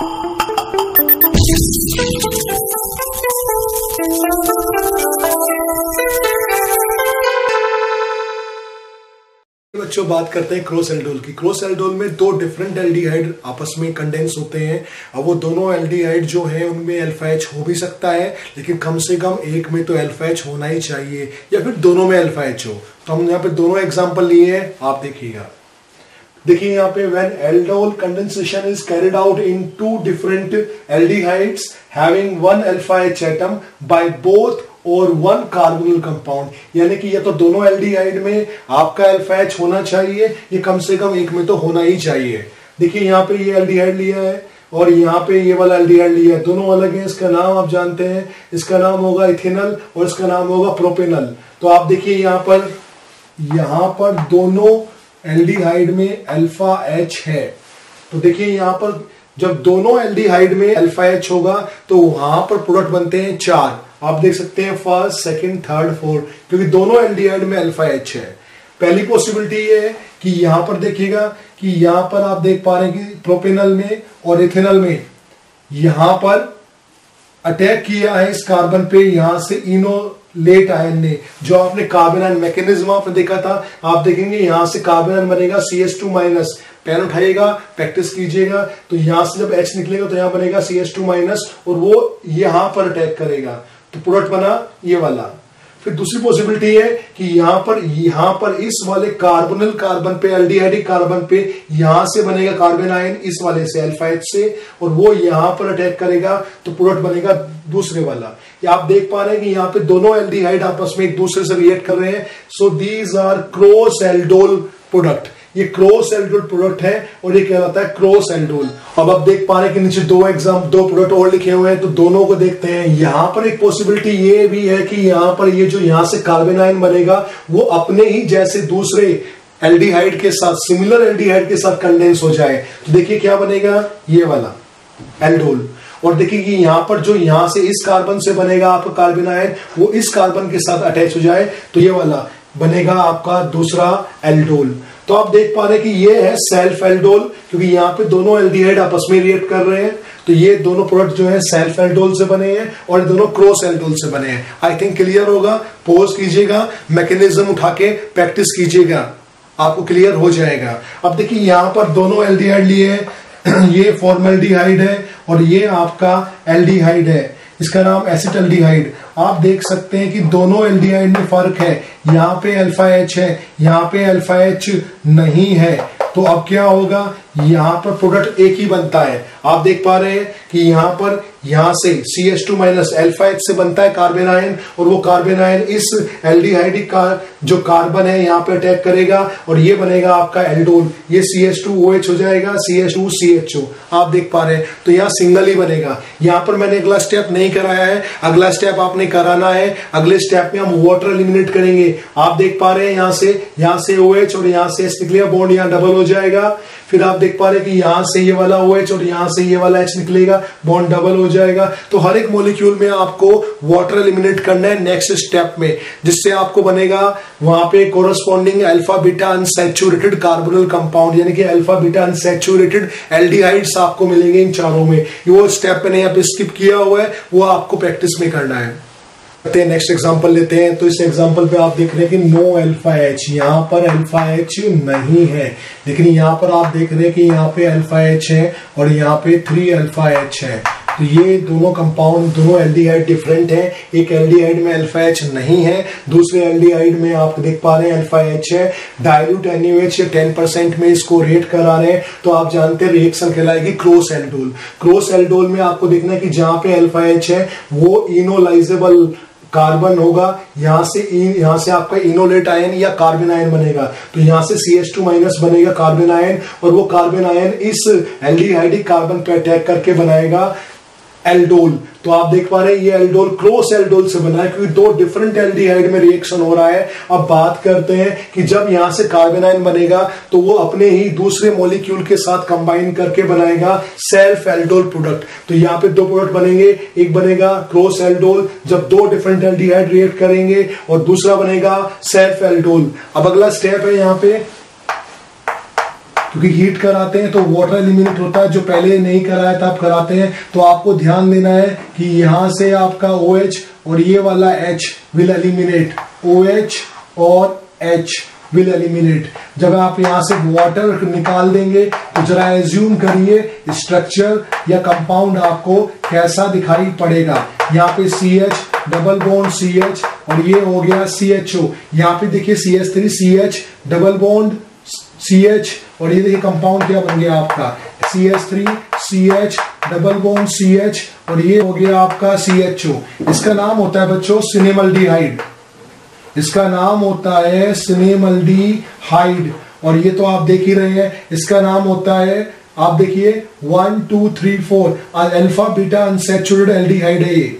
बच्चों, बात करते हैं क्रोस एल्डोल की। क्रोस एल्डोल में दो डिफरेंट एल्डिहाइड आपस में कंडेंस होते हैं। अब वो दोनों एल्डिहाइड जो है, उनमें अल्फ़ा एच हो भी सकता है, लेकिन कम से कम एक में तो अल्फ़ा एच होना ही चाहिए, या फिर दोनों में अल्फ़ा एच हो। तो हम यहाँ पे दोनों एग्ज़ाम्पल लिए हैं, आप देखिएगा। देखिए यहाँ पे when aldol condensation is carried out in two different aldehydes having one alpha H atom by both और वन कार्बोनिल कंपाउंड यानी कि ये तो दोनों एल्डिहाइड में आपका अल्फ़ा एच होना चाहिए, ये कम से कम एक में तो होना ही चाहिए। देखिए यहाँ पे ये एल्डिहाइड लिया है और यहाँ पे ये वाला एल्डिहाइड लिया है। दोनों अलग है, इसका नाम आप जानते हैं। इसका नाम होगा इथेनल और इसका नाम होगा प्रोपेनल तो आप देखिए यहाँ पर यहाँ पर दोनों एल्डिहाइड में अल्फ़ा एच है। तो देखिए यहाँ पर जब दोनों एल्डिहाइड में अल्फ़ा एच होगा तो वहाँ पर प्रोडक्ट बनते हैं चार। आप देख सकते हैं फ़र्स्ट, सेकंड, थर्ड, फोर्थ, क्योंकि दोनों एल्डिहाइड में अल्फ़ा एच है। पहली पॉसिबिलिटी ये है कि यहाँ पर देखिएगा कि यहाँ पर आप देख पा रहे हैं कि प्रोपेनल में और इथेनल में यहाँ पर अटैक किया है इस कार्बन पे। यहाँ से इनो लेट आयन ने, जो आपने कार्बन मैकेनिज्म आपने देखा था, आप देखेंगे यहाँ से कार्बन बनेगा C S two minus pen उठाइएगा practice कीजिएगा तो यहाँ से जब एच निकलेगा तो यहाँ बनेगा सी एस टू माइनस और वो यहाँ पर अटैक करेगा। तो प्रोडक्ट बना ये वाला। फिर दूसरी पॉसिबिलिटी है कि यहाँ पर यहाँ पर इस वाले कार्बोनल कार्बन पे एल्डिहाइडिक कार्बन पे यहाँ से बनेगा कार्बन आयन इस वाले से अल्फाइड से, और वो यहाँ पर अटैक करेगा तो प्रोडक्ट बनेगा दूसरे वाला। या आप देख पा रहे हैं कि यहाँ पे दोनों एल्डिहाइड आपस में एक दूसरे से रिएक्ट कर रहे हैं। So these are cross aldol product ये क्रोस एल्डोल प्रोडक्ट है और ये क्या कहलाता है क्रोस एल्डोल अब आप देख पा रहे हैं कि नीचे दो एग्ज़ाम दो प्रोडक्ट और लिखे हुए हैं तो दोनों को देखते हैं। यहाँ पर एक पॉसिबिलिटी ये भी है कि यहाँ पर ये जो यहाँ से कार्बन आयन बनेगा, वो अपने ही जैसे दूसरे एल्डिहाइड के साथ सिमिलर एल्डिहाइड के साथ कंडेंस हो जाए। तो देखिए क्या बनेगा? ये वाला एल्डोल और देखिए कि यहाँ पर जो यहाँ से इस कार्बन से बनेगा आपका कार्बन आयन वो इस कार्बन के साथ अटैच हो जाए तो ये वाला बनेगा आपका दूसरा एल्डोल। तो आप देख पा रहे हैं कि ये है सेल्फ एल्डोल, क्योंकि यहाँ पे दोनों एल्डिहाइड आपस में रिएक्ट कर रहे हैं। तो ये दोनों प्रोडक्ट जो है सेल्फ एल्डोल से बने हैं और दोनों क्रॉस एल्डोल से बने हैं। आई थिंक क्लियर होगा पोज कीजिएगा मैकेनिज्म उठा के प्रैक्टिस कीजिएगा, आपको क्लियर हो जाएगा। अब देखिए, यहाँ पर दोनों एल्डिहाइड लिए ये फॉर्मेल्डिहाइड है और ये आपका एल्डिहाइड है। इसका नाम एसिटल्डिहाइड आप देख सकते हैं कि दोनों एल्डिहाइड में फ़र्क है। यहाँ पे अल्फ़ा एच है, यहाँ पे अल्फ़ा एच नहीं है। तो अब क्या होगा? यहाँ पर प्रोडक्ट एक ही बनता है। आप देख पा रहे हैं कि यहाँ पर यहाँ से C H two minus alpha H से बनता है कार्बन आयन और वो कार्बन आयन इस एल्डिहाइडिक का जो कार्बन है यहाँ पे अटैक करेगा और ये बनेगा आपका एल्डोल ये C H two O H हो जाएगा C H two C H O आप देख पा रहे हैं तो यहाँ सिंगल ही बनेगा। यहाँ पर मैंने अगला स्टेप नहीं कराया है। अगला स्टेप आपने कराना है। अगले स्टेप में हम वाटर एलिमिनेट करेंगे। आप देख पा रहे हैं यहाँ से यहाँ से ओ एच और यहाँ से एस बॉन्ड यहाँ डबल हो जाएगा। फिर आप देख पा रहे कि यहाँ से ये वाला ओ एच और यहाँ से ये वाला एच निकलेगा बॉन्ड डबल हो जाएगा। तो हर एक मोलिक्यूल में आपको वाटर एलिमिनेट करना है नेक्स्ट स्टेप में, जिससे आपको बनेगा वहाँ पे corresponding alpha beta unsaturated carbonyl compound यानी कि अल्फ़ा बीटा अनसेचुरेटेड एल्डिहाइड्स आपको मिलेंगे इन चारों में। वो स्टेप मैंने यहाँ पे स्किप किया हुआ है, वो आपको प्रैक्टिस में करना है। करते हैं नेक्स्ट एग्जांपल लेते हैं तो इस एग्जांपल पे आप देख रहे हैं कि नो अल्फ़ा एच यहाँ पर अल्फ़ा एच नहीं है, लेकिन यहाँ पर आप देख रहे हैं कि यहाँ पे अल्फ़ा एच है और यहाँ पे थ्री अल्फ़ा एच है। तो ये दोनों कंपाउंड दोनों एल्डिहाइड डिफरेंट है, एक एल्डिहाइड में अल्फ़ा एच नहीं है, दूसरे एल्डिहाइड में आप देख पा रहे हैं अल्फ़ा एच है डायल्यूट एनयूएच टेन परसेंट में इसको रेट करा रहे हैं तो आप जानते हैं रिएक्शन कहलाएगी क्रोस एल्डोल क्रोस एल्डोल में आपको देखना है कि जहाँ पे अल्फ़ा एच है, वो इनोलाइजेबल कार्बन होगा, यहाँ से यहाँ से आपका इनोलेट आयन या कार्बन आयन बनेगा। तो यहाँ से सी एस टू माइनस बनेगा कार्बन आयन, और वो कार्बन आयन इस एल्डिहाइडिक कार्बन पे अटैक करके बनाएगा। एल्डोल तो आप देख पा रहे हैं, ये एल्डोल क्रोस एल्डोल से बना है, क्योंकि दो डिफरेंट एल्डिहाइड में रिएक्शन हो रहा है। अब बात करते हैं कि जब यहाँ से कार्बन आयन बनेगा तो वो अपने ही दूसरे मॉलिक्यूल के साथ कंबाइन करके बनाएगा सेल्फ एल्डोल प्रोडक्ट तो यहाँ पे दो प्रोडक्ट बनेंगे, एक बनेगा क्रोस एल्डोल जब दो डिफरेंट एल्डिहाइड रिएक्ट करेंगे, और दूसरा बनेगा सेल्फ एल्डोल अब अगला स्टेप है यहाँ पे क्योंकि हीट कराते हैं तो वाटर एलिमिनेट होता है, जो पहले नहीं कराया था आप कराते हैं। तो आपको ध्यान देना है कि यहाँ से आपका ओ OH और ये वाला H will eliminate O OH और H विल एलिमिनेट जब आप यहाँ से वाटर निकाल देंगे तो जरा एज्यूम करिए स्ट्रक्चर या कंपाउंड आपको कैसा दिखाई पड़ेगा। यहाँ पे C H double bond C H और ये हो गया सी एच ओ यहाँ पे देखिए C H three C H double bond C H और ये देखिए कंपाउंड क्या बन गया आपका? C H three C H double bond C H और ये हो गया आपका सी एच ओ इसका नाम होता है बच्चों सिनेमल्डिहाइड इसका नाम होता है सिनेमल्डी हाइड और ये तो आप देख ही रहे हैं। इसका नाम होता है, आप देखिए one two three four alpha beta unsaturated aldehyde है ये।